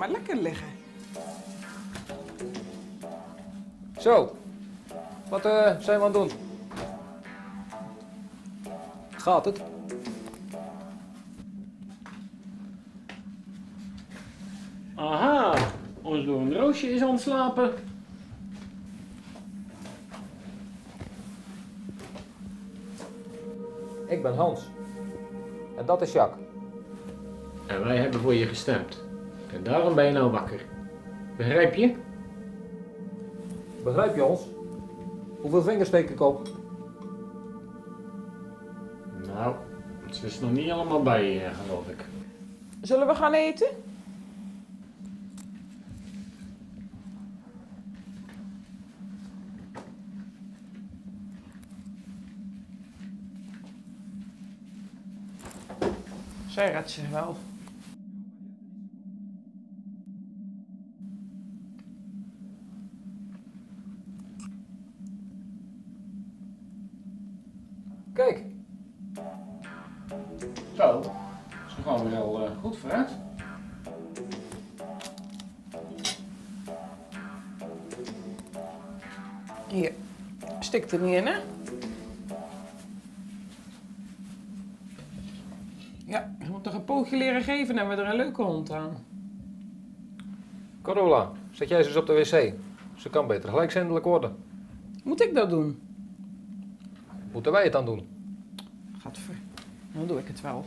maar lekker liggen. Zo, wat eh, zijn we aan het doen? Gaat het? Aha, ons door een roosje is ontslapen. Ik ben Hans. En dat is Jacques. En wij hebben voor je gestemd. En daarom ben je nou wakker. Begrijp je? Begrijp je ons? Hoeveel vingers steek ik op? Nou, het is nog niet allemaal bij je, geloof ik. Zullen we gaan eten? Zij redt zich wel. Eh, goed vooruit. Hier, stikt er niet in, hè? Ja, je moet toch een poogje leren geven en we er een leuke hond aan. Carola, zet jij ze eens op de wc. Ze kan beter gelijkzindelijk worden. Moet ik dat doen? Moeten wij het dan doen? Gadver, dan doe ik het wel.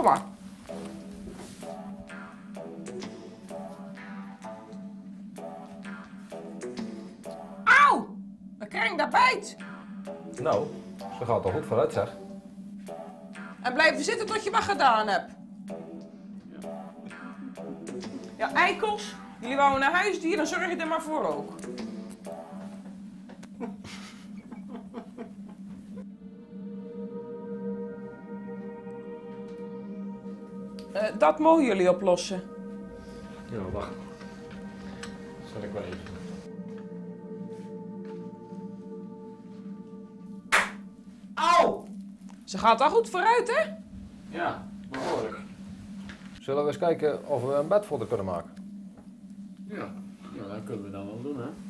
Kom maar. Auw! Een kring dat bijt. Nou, ze gaat er goed vooruit zeg. En blijven zitten tot je wat gedaan hebt. Ja, eikels. Jullie wouden naar huisdier, dan zorg je er maar voor ook. Eh, dat mogen jullie oplossen. Ja, wacht. Zal ik wel even. Au! Ze gaat al goed vooruit, hè? Ja, behoorlijk. Zullen we eens kijken of we een bed voor haar kunnen maken? Ja, ja dat kunnen we dan wel doen, hè.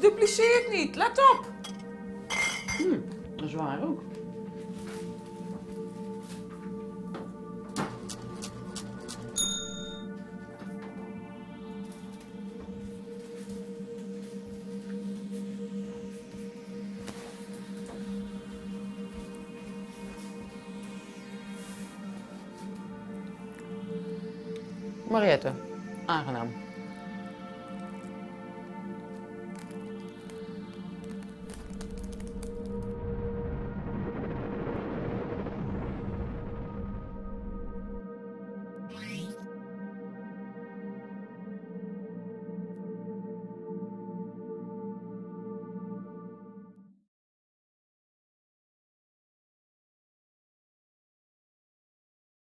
Ze dupliceert niet. Let op. Hm, dat is waar ook. Mariette, aangenaam.